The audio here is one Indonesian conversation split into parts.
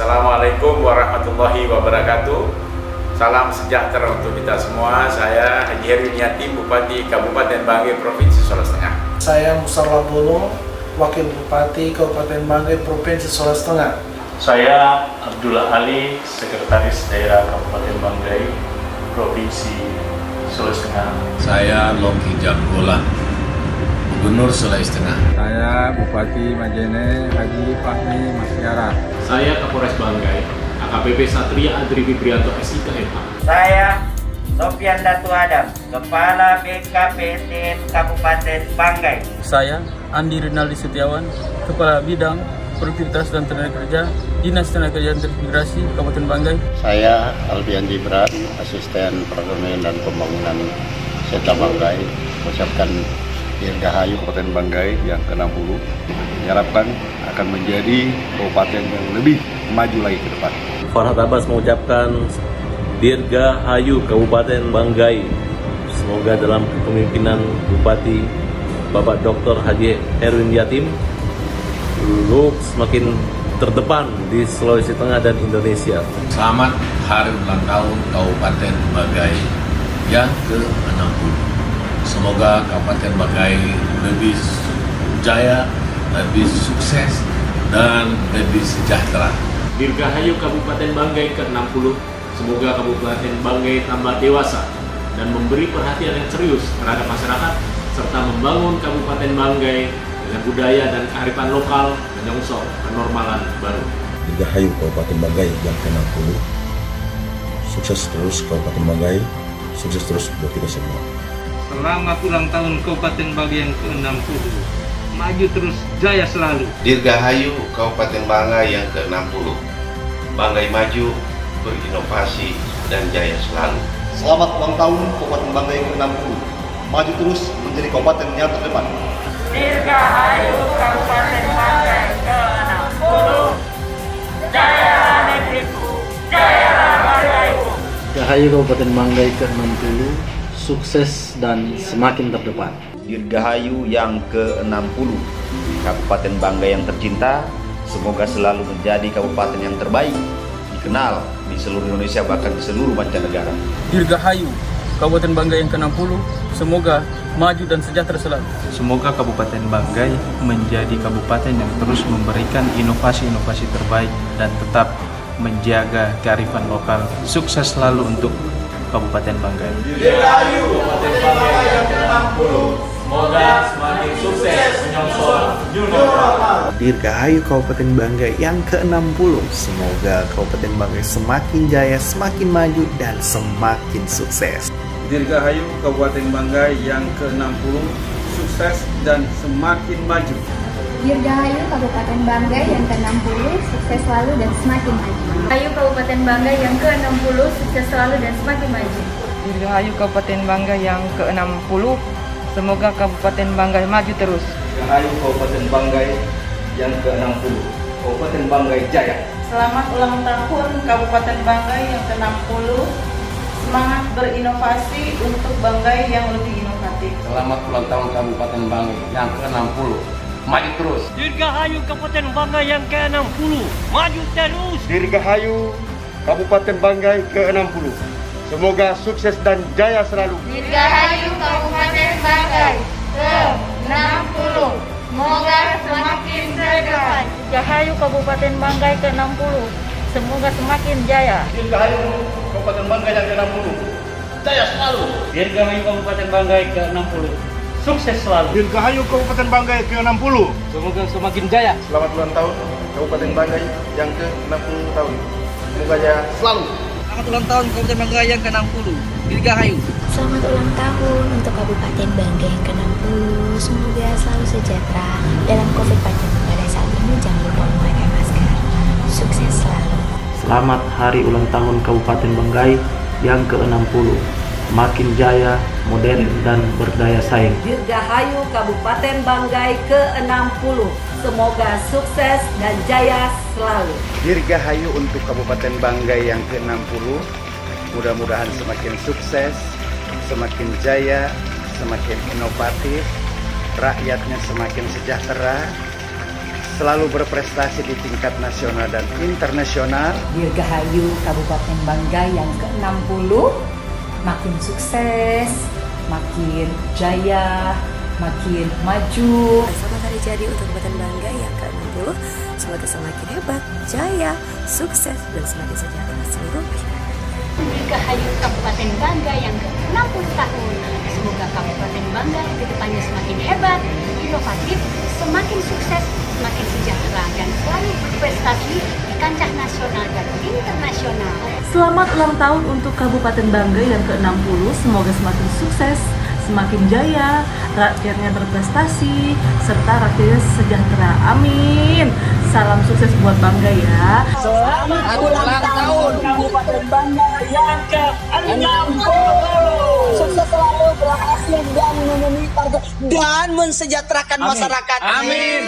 Assalamualaikum warahmatullahi wabarakatuh. Salam sejahtera untuk kita semua. Saya Haji Herwin Yatim, Bupati Kabupaten Banggai, Provinsi Sulawesi Tengah. Saya Musarlah Bono, Wakil Bupati Kabupaten Banggai, Provinsi Sulawesi Tengah. Saya Abdullah Ali, Sekretaris Daerah Kabupaten Banggai, Provinsi Sulawesi Tengah. Saya Loki Jambulan, Gubernur Sulawesi Tengah. Saya Bupati Majene Haji Fahmi Masyara. Saya Kapolres Banggai, AKBP Satria Adri Fibrianto. Saya Sofian Datu Adam, Kepala BKPSDM Kabupaten Banggai. Saya Andi Rinaldi Setiawan, Kepala Bidang Produktivitas dan Tenaga Kerja, Dinas Tenaga Kerja dan Transmigrasi Kabupaten Banggai. Saya Albian Jibran, Asisten Perekonomian dan Pembangunan Seta Banggai, mengucapkan Dirgahayu Kabupaten Banggai yang ke-60 diharapkan akan menjadi kabupaten yang lebih maju lagi ke depan. Farhad Abbas mengucapkan Dirgahayu Kabupaten Banggai. Semoga dalam kepemimpinan Bupati Bapak Dr. Haji Erwin Yatim lu semakin terdepan di Sulawesi Tengah dan Indonesia. Selamat Hari Ulang Tahun Kabupaten Banggai yang ke-60. Semoga Kabupaten Banggai lebih jaya, lebih sukses, dan lebih sejahtera. Dirgahayu Kabupaten Banggai ke-60. Semoga Kabupaten Banggai tambah dewasa dan memberi perhatian yang serius terhadap masyarakat serta membangun Kabupaten Banggai dengan budaya dan kearifan lokal menyongsong kenormalan baru. Dirgahayu Kabupaten Banggai yang ke-60. Sukses terus Kabupaten Banggai, sukses terus buat kita semua. Selamat ulang tahun Kabupaten Banggai yang ke-60. Maju terus, jaya selalu. Dirgahayu Kabupaten Banggai yang ke-60. Banggai maju, berinovasi, dan jaya selalu. Selamat ulang tahun Kabupaten Banggai ke-60. Maju terus menjadi kabupaten yang terdepan. Dirgahayu Kabupaten Banggai ke-60. Jaya negeriku, jaya Banggaiku. Dirgahayu Kabupaten Banggai ke-60 sukses dan semakin terdepan. Dirgahayu yang ke-60 Kabupaten Banggai yang tercinta Semoga selalu menjadi kabupaten yang terbaik Dikenal di seluruh Indonesia bahkan di seluruh mancanegara. Dirgahayu Kabupaten Banggai yang ke-60 Semoga maju dan sejahtera selalu. Semoga Kabupaten Banggai menjadi kabupaten yang terus memberikan inovasi-inovasi terbaik Dan tetap menjaga kearifan lokal. Sukses selalu untuk Kabupaten Banggai Dirgahayu Kabupaten Banggai yang ke-60 Semoga semakin sukses menyongsong new normal. Dirgahayu Kabupaten Banggai yang ke-60. Semoga Kabupaten Banggai semakin jaya, semakin maju, dan semakin sukses. Dirgahayu Kabupaten Banggai yang ke-60. Sukses dan semakin maju. Dirgahayu Kabupaten Banggai yang ke-60, sukses selalu dan semakin maju. Dirgahayu Kabupaten Banggai yang ke-60, sukses selalu dan semakin maju. Dirgahayu Kabupaten Banggai yang ke-60, Semoga Kabupaten Banggai maju terus. Dirgahayu Kabupaten Banggai yang ke-60. Kabupaten Banggai jaya. Selamat ulang tahun Kabupaten Banggai yang ke-60. Semangat berinovasi untuk Banggai yang lebih inovatif. Selamat ulang tahun Kabupaten Banggai yang ke-60. Maju terus. Dirgahayu Kabupaten Banggai yang ke-60. Maju terus. Dirgahayu Kabupaten Banggai ke-60. Semoga sukses dan jaya selalu. Dirgahayu Kabupaten Banggai ke-60. Semoga semakin terdepan. Dirgahayu Kabupaten Banggai ke-60. Semoga semakin jaya. Dirgahayu Kabupaten Banggai yang ke-60. Jaya selalu. Dirgahayu Kabupaten Banggai ke-60. Sukses selalu. Dirgahayu Kabupaten Banggai ke-60. Semoga semakin jaya. Selamat ulang tahun Kabupaten Banggai yang ke-60 tahun. Semoga jaya selalu. Selamat ulang tahun Kabupaten Banggai yang ke-60. Dirgahayu. Selamat ulang tahun untuk Kabupaten Banggai yang ke-60. Semoga selalu sejahtera dalam COVID pandemi pada saat ini. Jangan lupa memakai masker. Sukses selalu. Selamat hari ulang tahun Kabupaten Banggai yang ke-60. Makin jaya, modern, dan berdaya saing. Dirgahayu Kabupaten Banggai ke-60. Semoga sukses dan jaya selalu. Dirgahayu untuk Kabupaten Banggai yang ke-60. Mudah-mudahan semakin sukses, semakin jaya, semakin inovatif, rakyatnya semakin sejahtera, selalu berprestasi di tingkat nasional dan internasional. Dirgahayu Kabupaten Banggai yang ke-60 makin sukses, makin jaya, makin maju. Selamat hari jadi untuk Kabupaten Banggai yang ke-60. Semoga semakin hebat, jaya, sukses, dan semakin sejahtera seluruh masyarakat. Dirgahayu Kabupaten Banggai yang ke-60 tahun. Selamat ulang tahun untuk Kabupaten Banggai yang ke-60. Semoga semakin sukses, semakin jaya, rakyatnya berprestasi, serta rakyatnya sejahtera. Amin. Salam sukses buat Banggai ya. Selamat ulang tahun Kabupaten Banggai yang ke-60. Sukses selalu, berhasil dan memenuhi target dan mensejahterakan masyarakat. Amin.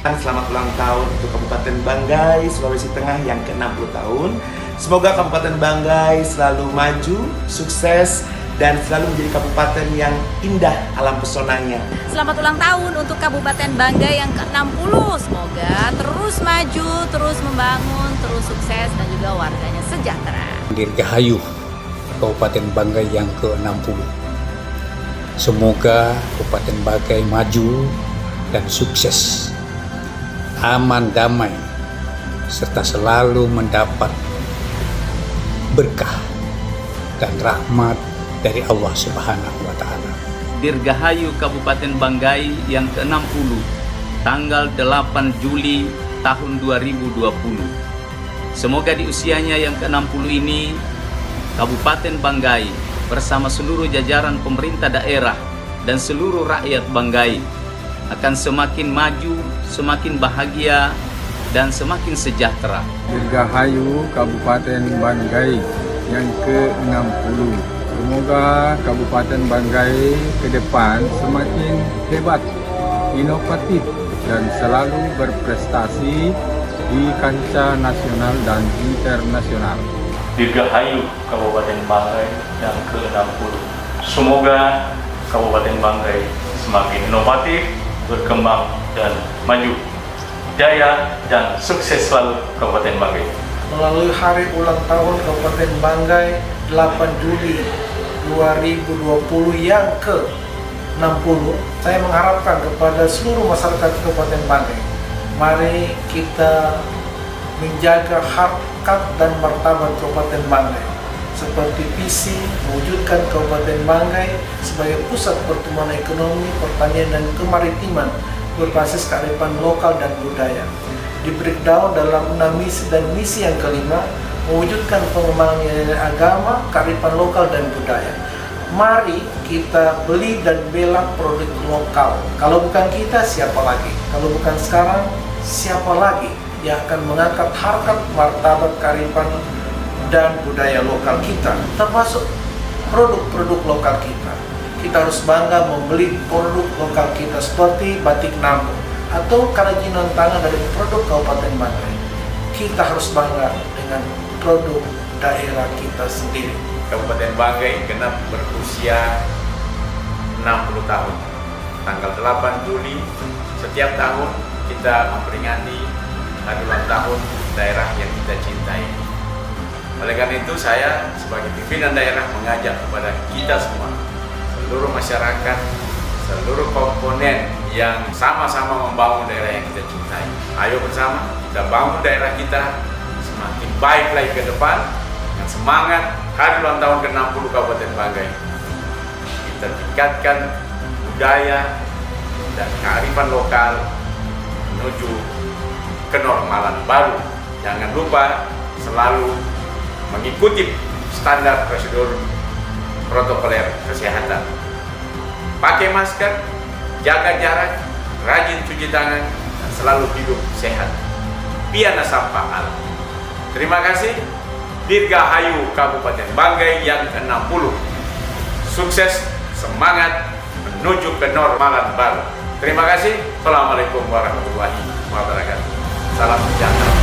Dan selamat ulang tahun untuk Kabupaten Banggai, Sulawesi Tengah yang ke-60 tahun. Semoga Kabupaten Banggai selalu maju, sukses, dan selalu menjadi kabupaten yang indah alam pesonanya. Selamat ulang tahun untuk Kabupaten Banggai yang ke-60. Semoga terus maju, terus membangun, terus sukses dan juga warganya sejahtera. Dirgahayu Kabupaten Banggai yang ke-60. Semoga Kabupaten Banggai maju dan sukses, aman damai, serta selalu mendapat berkah dan rahmat dari Allah Subhanahu wa taala. Dirgahayu Kabupaten Banggai yang ke-60 tanggal 8 Juli tahun 2020. Semoga di usianya yang ke-60 ini Kabupaten Banggai bersama seluruh jajaran pemerintah daerah dan seluruh rakyat Banggai akan semakin maju, semakin bahagia, dan semakin sejahtera. Dirgahayu Kabupaten Banggai yang ke-60. Semoga Kabupaten Banggai ke depan semakin hebat, inovatif, dan selalu berprestasi di kancah nasional dan internasional. Dirgahayu Kabupaten Banggai yang ke-60. Semoga Kabupaten Banggai semakin inovatif, berkembang, dan maju. Jaya dan sukses selalu Kabupaten Banggai. Melalui hari ulang tahun Kabupaten Banggai 8 Juli 2020 yang ke-60 saya mengharapkan kepada seluruh masyarakat Kabupaten Banggai mari kita menjaga harkat dan martabat Kabupaten Banggai seperti visi mewujudkan Kabupaten Banggai sebagai pusat pertumbuhan ekonomi, pertanian, dan kemaritiman berbasis kearifan lokal dan budaya. Di breakdown dalam enam misi dan misi yang kelima, mewujudkan pengembangan nilai agama, kearifan lokal, dan budaya. Mari kita beli dan bela produk lokal. Kalau bukan kita, siapa lagi? Kalau bukan sekarang, siapa lagi yang akan mengangkat harkat martabat kearifan dan budaya lokal kita, termasuk produk-produk lokal kita. Kita harus bangga membeli produk lokal kita seperti batik Nambo atau kerajinan tangan dari produk Kabupaten Banggai. Kita harus bangga dengan produk daerah kita sendiri. Kabupaten Banggai genap berusia 60 tahun. Tanggal 8 Juli setiap tahun kita memperingati hari ulang tahun daerah yang kita cintai. Oleh karena itu saya sebagai pimpinan daerah mengajak kepada kita semua, seluruh masyarakat, seluruh komponen yang sama-sama membangun daerah yang kita cintai. Ayo bersama kita bangun daerah kita semakin baik lagi ke depan dengan semangat hari ulang tahun ke-60 Kabupaten Banggai. Kita tingkatkan budaya dan kearifan lokal menuju kenormalan baru. Jangan lupa selalu mengikuti standar prosedur protokoler kesehatan. Pakai masker, jaga jarak, rajin cuci tangan, dan selalu hidup sehat. Piana sampah alam. Terima kasih. Dirgahayu Kabupaten Banggai yang ke-60. Sukses, semangat, menuju kenormalan baru. Terima kasih. Assalamualaikum warahmatullahi wabarakatuh. Salam sejahtera.